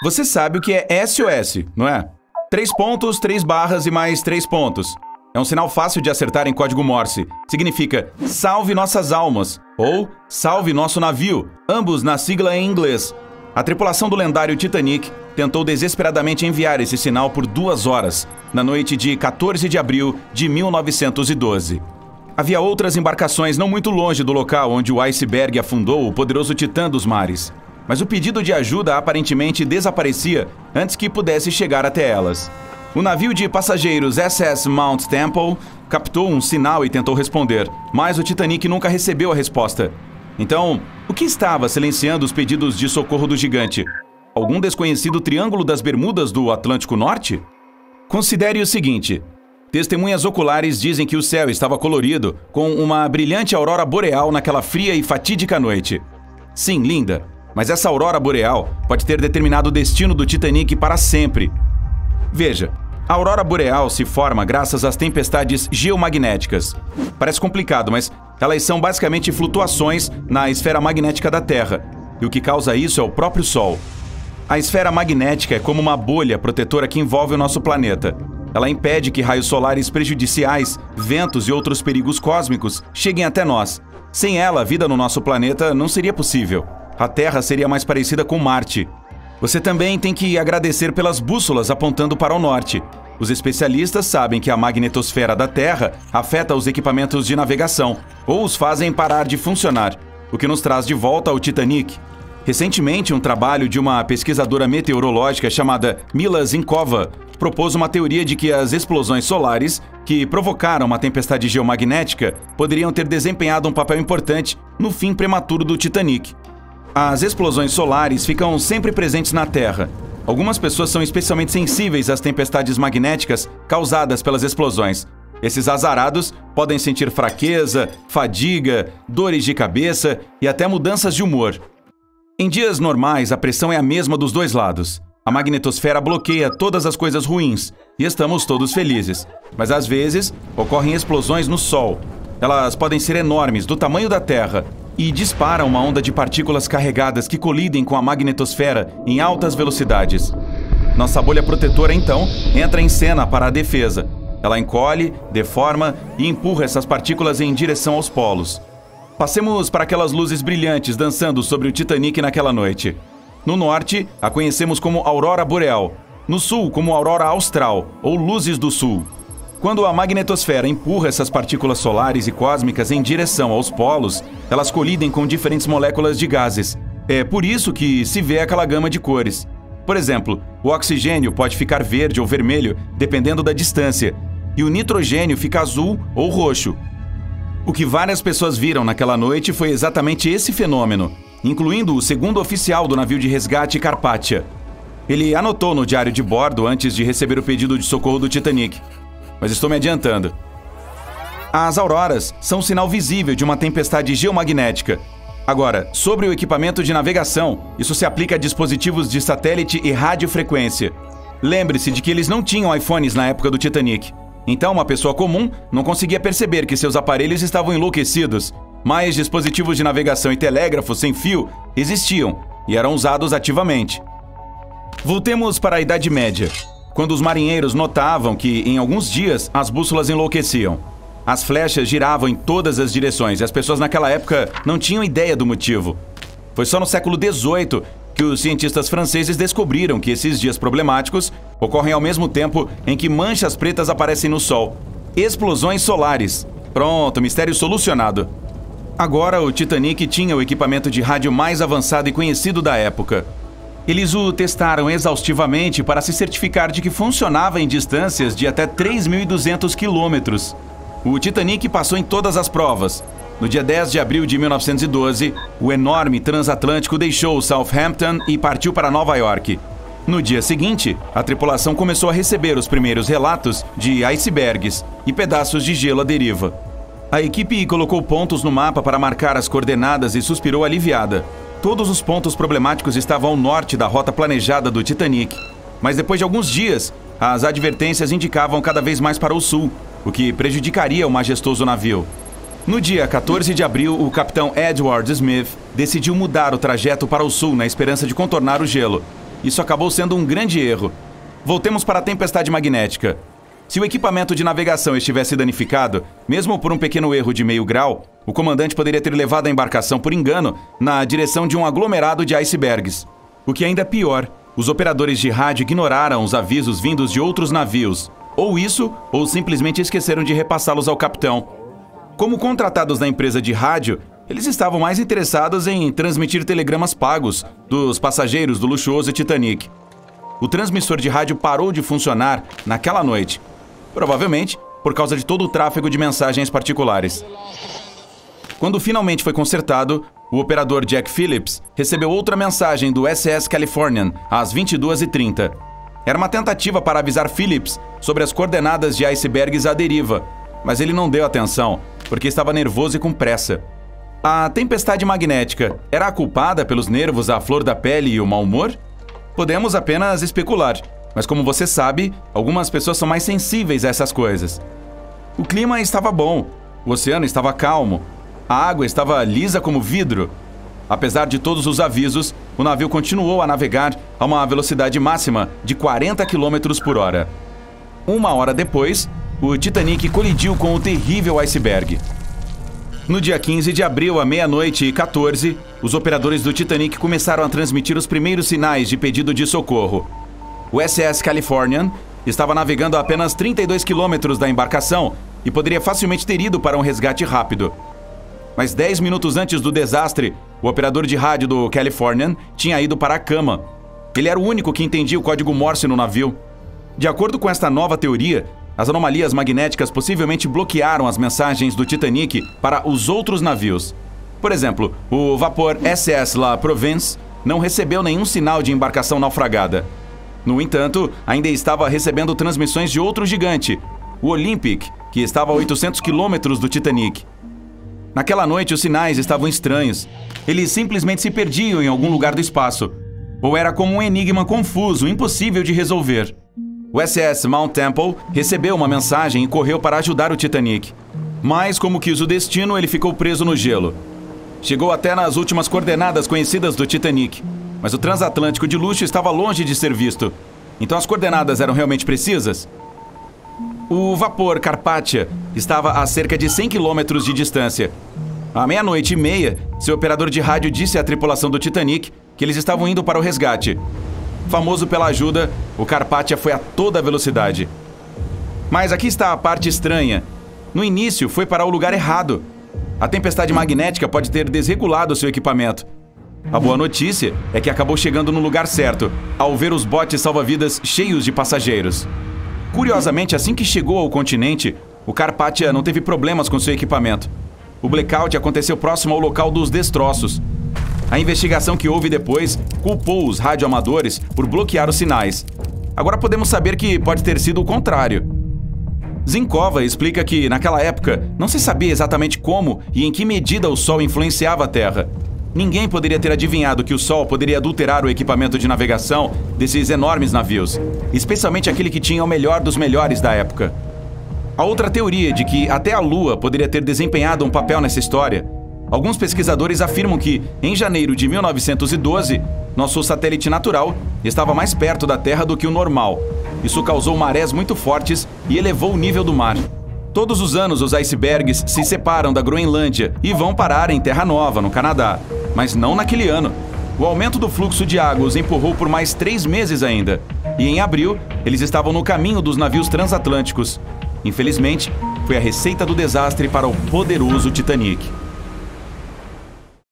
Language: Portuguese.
Você sabe o que é SOS, não é? Três pontos, três barras e mais três pontos. É um sinal fácil de acertar em código Morse. Significa salve nossas almas ou salve nosso navio, ambos na sigla em inglês. A tripulação do lendário Titanic tentou desesperadamente enviar esse sinal por duas horas, na noite de 14 de abril de 1912. Havia outras embarcações não muito longe do local onde o iceberg afundou o poderoso Titã dos mares mas o pedido de ajuda aparentemente desaparecia antes que pudesse chegar até elas. O navio de passageiros SS Mount Temple captou um sinal e tentou responder, mas o Titanic nunca recebeu a resposta. Então, o que estava silenciando os pedidos de socorro do gigante? Algum desconhecido triângulo das Bermudas do Atlântico Norte? Considere o seguinte: testemunhas oculares dizem que o céu estava colorido com uma brilhante aurora boreal naquela fria e fatídica noite. Sim, linda, mas essa aurora boreal pode ter determinado o destino do Titanic para sempre. Veja, a aurora boreal se forma graças às tempestades geomagnéticas. Parece complicado, mas elas são basicamente flutuações na esfera magnética da Terra, e o que causa isso é o próprio Sol. A esfera magnética é como uma bolha protetora que envolve o nosso planeta. Ela impede que raios solares prejudiciais, ventos e outros perigos cósmicos cheguem até nós. Sem ela, a vida no nosso planeta não seria possível a Terra seria mais parecida com Marte. Você também tem que agradecer pelas bússolas apontando para o norte. Os especialistas sabem que a magnetosfera da Terra afeta os equipamentos de navegação ou os fazem parar de funcionar, o que nos traz de volta ao Titanic. Recentemente, um trabalho de uma pesquisadora meteorológica chamada Mila Zinkova propôs uma teoria de que as explosões solares que provocaram uma tempestade geomagnética poderiam ter desempenhado um papel importante no fim prematuro do Titanic. As explosões solares ficam sempre presentes na Terra. Algumas pessoas são especialmente sensíveis às tempestades magnéticas causadas pelas explosões. Esses azarados podem sentir fraqueza, fadiga, dores de cabeça e até mudanças de humor. Em dias normais, a pressão é a mesma dos dois lados. A magnetosfera bloqueia todas as coisas ruins e estamos todos felizes. Mas às vezes ocorrem explosões no Sol. Elas podem ser enormes, do tamanho da Terra, e dispara uma onda de partículas carregadas que colidem com a magnetosfera em altas velocidades. Nossa bolha protetora, então, entra em cena para a defesa. Ela encolhe, deforma e empurra essas partículas em direção aos polos. Passemos para aquelas luzes brilhantes dançando sobre o Titanic naquela noite. No norte, a conhecemos como aurora boreal. No sul, como aurora austral, ou luzes do sul. Quando a magnetosfera empurra essas partículas solares e cósmicas em direção aos polos, elas colidem com diferentes moléculas de gases. É por isso que se vê aquela gama de cores. Por exemplo, o oxigênio pode ficar verde ou vermelho, dependendo da distância, e o nitrogênio fica azul ou roxo. O que várias pessoas viram naquela noite foi exatamente esse fenômeno, incluindo o segundo oficial do navio de resgate Carpathia. Ele anotou no diário de bordo antes de receber o pedido de socorro do Titanic mas estou me adiantando. As auroras são um sinal visível de uma tempestade geomagnética. Agora, sobre o equipamento de navegação, isso se aplica a dispositivos de satélite e radiofrequência. Lembre-se de que eles não tinham iPhones na época do Titanic. Então, uma pessoa comum não conseguia perceber que seus aparelhos estavam enlouquecidos, mas dispositivos de navegação e telégrafos sem fio existiam e eram usados ativamente. Voltemos para a Idade Média quando os marinheiros notavam que, em alguns dias, as bússolas enlouqueciam. As flechas giravam em todas as direções e as pessoas naquela época não tinham ideia do motivo. Foi só no século XVIII que os cientistas franceses descobriram que esses dias problemáticos ocorrem ao mesmo tempo em que manchas pretas aparecem no Sol. Explosões solares. Pronto, mistério solucionado. Agora, o Titanic tinha o equipamento de rádio mais avançado e conhecido da época. Eles o testaram exaustivamente para se certificar de que funcionava em distâncias de até 3.200 quilômetros. O Titanic passou em todas as provas. No dia 10 de abril de 1912, o enorme transatlântico deixou Southampton e partiu para Nova York. No dia seguinte, a tripulação começou a receber os primeiros relatos de icebergs e pedaços de gelo à deriva. A equipe colocou pontos no mapa para marcar as coordenadas e suspirou aliviada. Todos os pontos problemáticos estavam ao norte da rota planejada do Titanic. Mas depois de alguns dias, as advertências indicavam cada vez mais para o sul, o que prejudicaria o majestoso navio. No dia 14 de abril, o capitão Edward Smith decidiu mudar o trajeto para o sul na esperança de contornar o gelo. isso acabou sendo um grande erro. Voltemos para a tempestade magnética. Se o equipamento de navegação estivesse danificado, mesmo por um pequeno erro de meio grau, o comandante poderia ter levado a embarcação por engano na direção de um aglomerado de icebergs. O que ainda é pior, os operadores de rádio ignoraram os avisos vindos de outros navios. Ou isso, ou simplesmente esqueceram de repassá-los ao capitão. Como contratados da empresa de rádio, eles estavam mais interessados em transmitir telegramas pagos dos passageiros do luxuoso Titanic. O transmissor de rádio parou de funcionar naquela noite provavelmente por causa de todo o tráfego de mensagens particulares. Quando finalmente foi consertado, o operador Jack Phillips recebeu outra mensagem do SS Californian às 22h30. Era uma tentativa para avisar Phillips sobre as coordenadas de icebergs à deriva, mas ele não deu atenção, porque estava nervoso e com pressa. A tempestade magnética era a culpada pelos nervos à flor da pele e o mau humor? Podemos apenas especular. Mas como você sabe, algumas pessoas são mais sensíveis a essas coisas. O clima estava bom, o oceano estava calmo, a água estava lisa como vidro. Apesar de todos os avisos, o navio continuou a navegar a uma velocidade máxima de 40 km por hora. Uma hora depois, o Titanic colidiu com o terrível iceberg. No dia 15 de abril, à meia-noite e 14, os operadores do Titanic começaram a transmitir os primeiros sinais de pedido de socorro. O SS Californian estava navegando a apenas 32 quilômetros da embarcação e poderia facilmente ter ido para um resgate rápido. Mas 10 minutos antes do desastre, o operador de rádio do Californian tinha ido para a cama. Ele era o único que entendia o código Morse no navio. De acordo com esta nova teoria, as anomalias magnéticas possivelmente bloquearam as mensagens do Titanic para os outros navios. Por exemplo, o vapor SS La Provence não recebeu nenhum sinal de embarcação naufragada. No entanto, ainda estava recebendo transmissões de outro gigante, o Olympic, que estava a 800 quilômetros do Titanic. Naquela noite, os sinais estavam estranhos. Eles simplesmente se perdiam em algum lugar do espaço. Ou era como um enigma confuso, impossível de resolver. O SS Mount Temple recebeu uma mensagem e correu para ajudar o Titanic. Mas, como quis o destino, ele ficou preso no gelo. Chegou até nas últimas coordenadas conhecidas do Titanic, mas o transatlântico de luxo estava longe de ser visto. Então as coordenadas eram realmente precisas? O vapor Carpathia estava a cerca de 100 quilômetros de distância. À meia-noite e meia, seu operador de rádio disse à tripulação do Titanic que eles estavam indo para o resgate. Famoso pela ajuda, o Carpathia foi a toda velocidade. Mas aqui está a parte estranha. No início, foi para o lugar errado. A tempestade magnética pode ter desregulado seu equipamento. A boa notícia é que acabou chegando no lugar certo, ao ver os botes salva-vidas cheios de passageiros. Curiosamente, assim que chegou ao continente, o Carpathia não teve problemas com seu equipamento. O blackout aconteceu próximo ao local dos destroços. A investigação que houve depois culpou os radioamadores por bloquear os sinais. Agora podemos saber que pode ter sido o contrário. Zinkova explica que, naquela época, não se sabia exatamente como e em que medida o Sol influenciava a Terra. Ninguém poderia ter adivinhado que o Sol poderia adulterar o equipamento de navegação desses enormes navios, especialmente aquele que tinha o melhor dos melhores da época. A outra teoria de que até a Lua poderia ter desempenhado um papel nessa história. Alguns pesquisadores afirmam que, em janeiro de 1912, nosso satélite natural estava mais perto da Terra do que o normal. Isso causou marés muito fortes e elevou o nível do mar. Todos os anos, os icebergs se separam da Groenlândia e vão parar em Terra Nova, no Canadá. Mas não naquele ano. O aumento do fluxo de água os empurrou por mais três meses ainda. E em abril, eles estavam no caminho dos navios transatlânticos. Infelizmente, foi a receita do desastre para o poderoso Titanic.